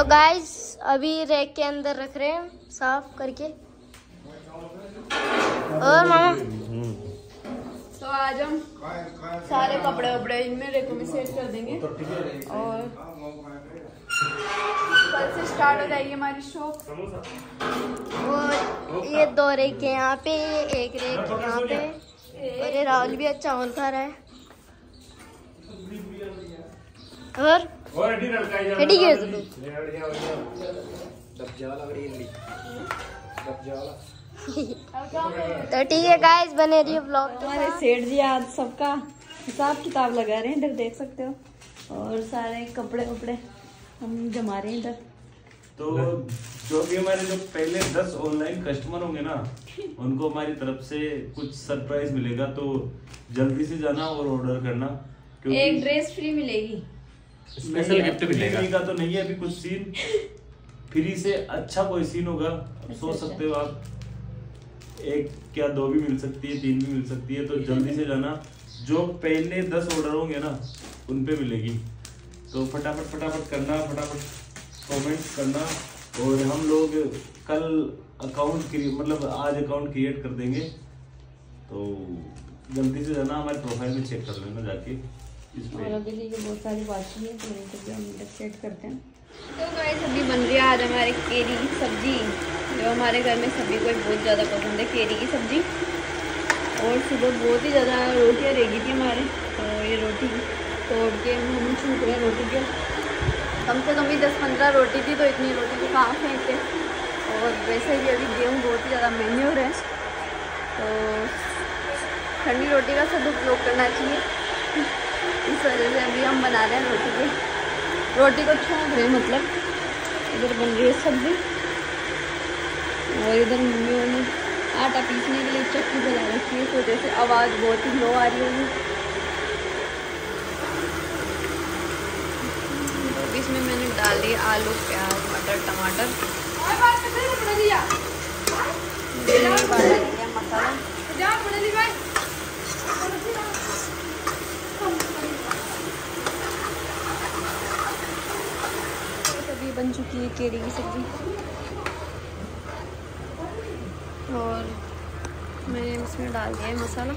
तो गाइस अभी रैक के अंदर रख रहे हैं साफ़ करके। और मामा? तो आज हम सारे कपड़े वपड़े इनमें रेको में सेट कर देंगे। और कल से स्टार्ट हो जाएगी हमारी शॉप और ये दो रेक है यहाँ पे एक रेक यहाँ पे। और ये राहुल भी अच्छा खा रहा है। और रेडी कर दो तो ठीक है गाइस बने रहिए ब्लॉग हमारे सेठ जी आज सबका हिसाब किताब लगा रहे हैं इधर देख सकते हो। और सारे कपड़े वपड़े हम जमा रहे हैं इधर। तो जो भी हमारे जो पहले दस ऑनलाइन कस्टमर होंगे ना उनको हमारी तरफ़ से कुछ सरप्राइज़ मिलेगा तो जल्दी से जाना और ऑर्डर करना एक ड्रेस फ्री मिलेगी। स्पेशल गिफ्ट मिलेगा का तो नहीं है अभी कुछ सीन फ्री से अच्छा कोई सीन होगा अब सोच अच्छा, सकते हो आप। एक क्या दो भी मिल सकती है तीन भी मिल सकती है तो जल्दी से जाना। जो पहले दस ऑर्डर होंगे ना उन पे मिलेगी। तो फटाफट फटाफट करना फटाफट कमेंट करना। और हम लोग कल अकाउंट मतलब आज अकाउंट क्रिएट कर देंगे। तो जल्दी से जाना हमारे प्रोफ़ाइल में चेक कर लेना जाके। और अभी देखिए बहुत सारी बाकी है तो इनको भी हम सेट करते हैं। तो गाइस अभी बन रही है आज हमारे केरी की सब्ज़ी। जो हमारे घर में सभी को बहुत ज़्यादा पसंद है केरी की सब्ज़ी। और सुबह बहुत ही ज़्यादा रोटियाँ रह गई थी हमारे तो ये रोटी तोड़ के हम छूट रहे हैं रोटी के। कम से कम भी दस पंद्रह रोटी थी तो इतनी रोटी को कहाँ फेंकते और वैसे भी अभी गेहूँ बहुत ही ज़्यादा महँगे हो। रहे हैं तो ठंडी रोटी का सदुपयोग करना चाहिए। इस वजह से अभी हम बना रहे हैं रोटी को। रोटी को छोंक रहे हैं मतलब। इधर बन रही है सब्ज़ी। और इधर मम्मी ने आटा पीसने के लिए चक्की बना रखी है इस वजह से आवाज़ बहुत ही लो आ रही होगी। तो इसमें मैंने डाल दिए आलू प्याज मटर टमाटर। मसाला। बन चुकी है केरी की सब्ज़ी। और मैंने इसमें डाल दिया है मसाला।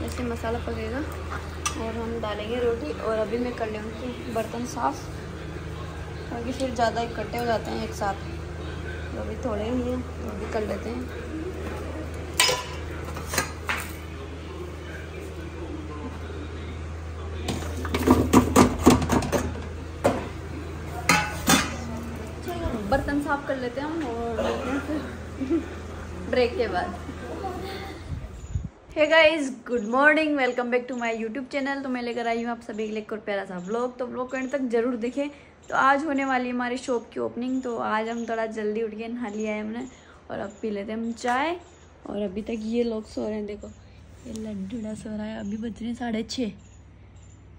जैसे मसाला पकेगा। और हम डालेंगे रोटी। और अभी मैं कर लूँगी बर्तन साफ़। क्योंकि फिर ज़्यादा इकट्ठे हो जाते हैं एक साथ। तो अभी थोड़े ही हैं तो अभी कर लेते हैं चलो बर्तन साफ़ कर लेते हैं हम और ब्रेक के बाद। Hey guys good morning welcome back to my YouTube channel तो मैं लेकर आई हूँ आप सभी के लिए और प्यारा सा व्लॉग तो व्लॉग करने तक ज़रूर देखें। तो आज होने वाली है हमारी शॉप की ओपनिंग तो आज हम थोड़ा जल्दी उठ के नहा लिया है हमने और अब पी लेते हैं हम चाय। और अभी तक ये लोग सो रहे हैं, देखो। ये लड्डूड़ा सो रहा है। अभी बज रहे हैं साढ़े छः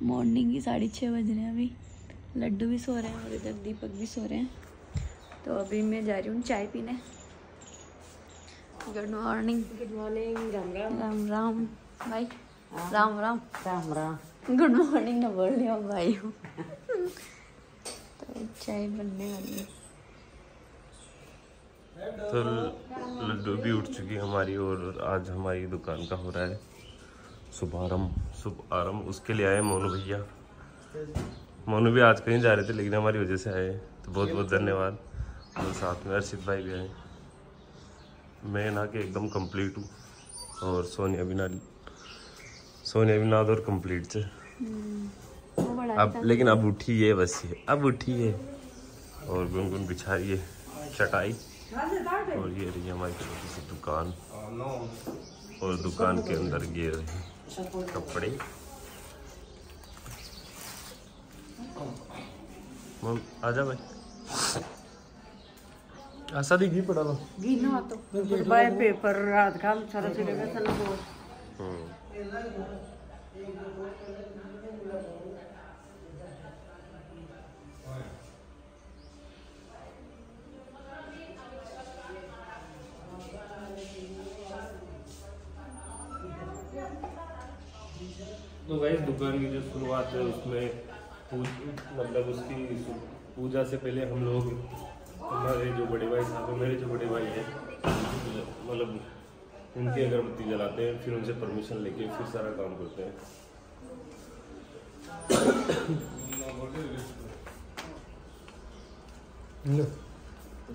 मॉर्निंग की साढ़े छः बज रहे हैं अभी। लड्डू भी सो रहे हैं और इधर दीपक भी सो रहे हैं। तो अभी मैं जा रही हूँ चाय पीने। Good morning good morning Ram Ram. Ram Ram भाई। राम राम। राम राम। गुड मॉर्निंग ना बोल रही हूँ भाई। हूँ तो चाय बनने वाली है। तो लड्डू भी उठ चुकी है हमारी और आज हमारी दुकान का हो रहा है शुभारंभ शुभ आरंभ उसके लिए आए मोनू भैया। मोनू भी आज कहीं जा रहे थे लेकिन हमारी वजह से आए तो बहुत बहुत धन्यवाद। और साथ में अर्षित भाई भी आए। मैं नहा के एकदम कंप्लीट हूँ और सोनिया भी ना सोनिया भी नाद और कंप्लीट थे। अब लेकिन अब उठी है बस ये अब उठी है और गुनगुन बिछा रही है चटाई। और ये रही हमारी छोटी सी दुकान। और दुकान के अंदर ये रहे कपड़े। मम आजा भाई। ऐसा दी घी पड़ा हुआ गिनो तो बाय पेपर रात का हम सारा चलेगा तना बोल। हम्म। तो भाई दुकान की जो शुरुआत है उसमें मतलब उसकी पूजा से पहले हम लोग हमारे जो बड़े भाई साहब हैं मेरे जो बड़े भाई हैं मतलब उनकी अगरबत्ती जलाते हैं फिर उनसे परमिशन लेके फिर सारा काम करते हैं।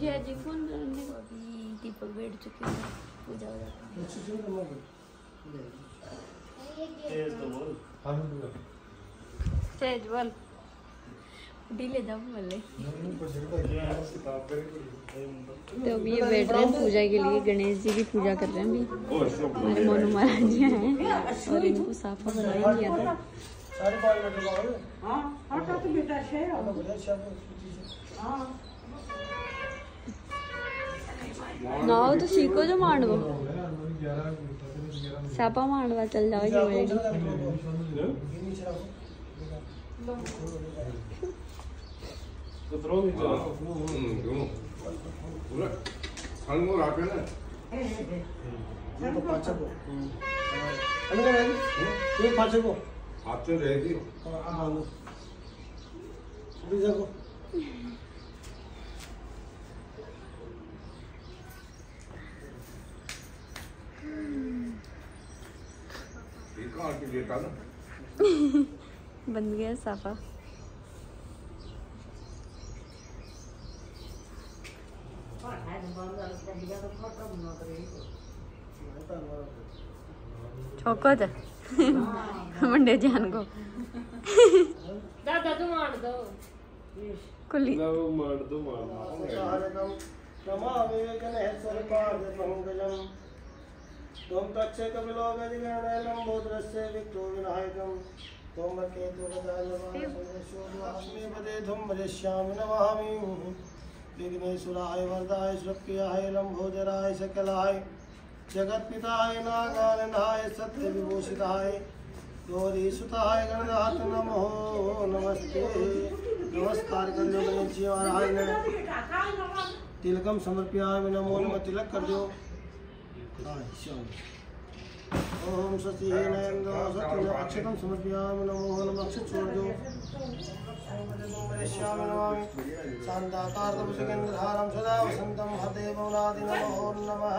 जी जी फ़ोन करने को अभी दीपक बैठ चुके हैं पूजा हो जाती है। बोल ढीले जाओ बोले तो अभी ये बैठ रहे हैं पूजा के लिए गणेश जी की पूजा कर रहे हैं अभी। हमारे मोनू महाराज जी हैं और इनको साफा बनाया नहीं आता नाओ तो सीखो जो मांडवो। सापा मांडवा चल जाओ जी मेरी आपसे रहेगी कहाँ की बेटा ना बन गया साफा चौकत मंडे जान को। दादा तू मार दो। कुली। मार दो मार तक्षे विक्तो विनायकं त्वं केतुगदास्मे पदे धुं वदिष्यामि नमामि विघ्नेश्वराय वरदाय सुरप्रियाय लम्भोदराय सकलाय जगत्पिताय नागानन्दाय सत्यविभूषिताय गौरीसुताय गणनाथ नमो नमस्ते। नमस्कार कर तिलकम समर्पयामि नमो नमः। तिलक कर दो ओम सती नयंदो सत्य अक्षतम नमो नमः। अक्षत छोड़ दो श्याम नमामि सदा वसन्तं। हते मौलादि नमो नमः।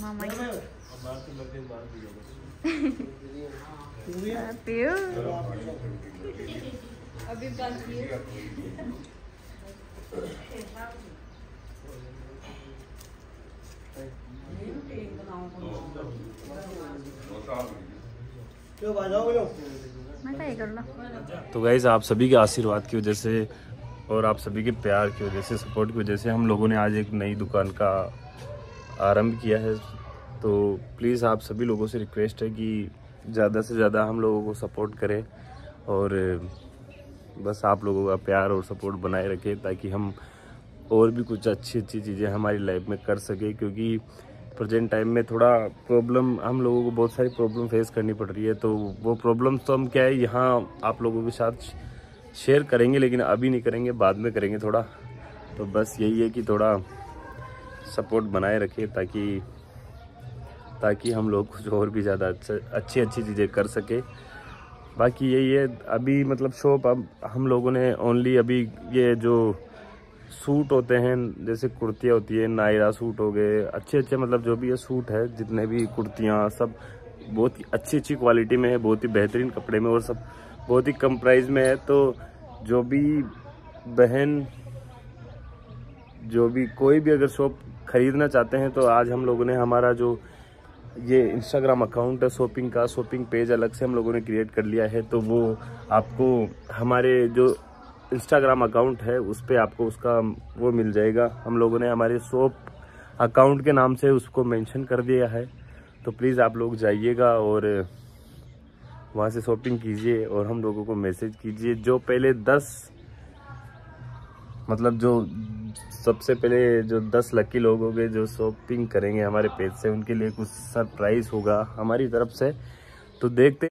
मामा की तू अभी है। तो गाइज़ आप सभी के आशीर्वाद की वजह से और आप सभी के प्यार की वजह से सपोर्ट की वजह से हम लोगों ने आज एक नई दुकान का आरंभ किया है। तो प्लीज़ आप सभी लोगों से रिक्वेस्ट है कि ज़्यादा से ज़्यादा हम लोगों को सपोर्ट करें और, बस आप लोगों का प्यार और सपोर्ट बनाए रखें ताकि हम और भी कुछ अच्छी अच्छी चीज़ें हमारी लाइफ में कर सकें क्योंकि प्रेजेंट टाइम में थोड़ा प्रॉब्लम हम लोगों को बहुत सारी प्रॉब्लम फेस करनी पड़ रही है। तो वो प्रॉब्लम तो हम क्या है, यहाँ आप लोगों के साथ शेयर करेंगे लेकिन अभी नहीं करेंगे, बाद में करेंगे थोड़ा। तो बस यही है कि थोड़ा सपोर्ट बनाए रखें ताकि ताकि हम लोग कुछ और भी ज़्यादा अच्छी अच्छी चीज़ें कर सके। बाकी यही है, अभी मतलब शॉप, अब हम लोगों ने ओनली अभी ये जो सूट होते हैं, जैसे कुर्तियाँ होती है, नायरा सूट हो गए, अच्छे अच्छे मतलब जो भी ये सूट है, जितने भी कुर्तियाँ, सब बहुत ही अच्छी अच्छी क्वालिटी में है, बहुत ही बेहतरीन कपड़े में और सब बहुत ही कम प्राइस में है। तो जो भी बहन, जो भी कोई भी अगर शॉप खरीदना चाहते हैं तो आज हम लोगों ने हमारा जो ये इंस्टाग्राम अकाउंट है शॉपिंग का शॉपिंग पेज अलग से हम लोगों ने क्रिएट कर लिया है तो वो आपको हमारे जो इंस्टाग्राम अकाउंट है, उस पर आपको उसका वो मिल जाएगा। हम लोगों ने हमारे शॉप अकाउंट के नाम से उसको मेंशन कर दिया है तो प्लीज़ आप लोग जाइएगा और वहाँ से शॉपिंग कीजिए और हम लोगों को मैसेज कीजिए। जो पहले दस मतलब जो सबसे पहले जो दस लकी लोग होंगे जो शॉपिंग करेंगे हमारे पेज से, उनके लिए कुछ सरप्राइज़ होगा हमारी तरफ़ से। तो देखते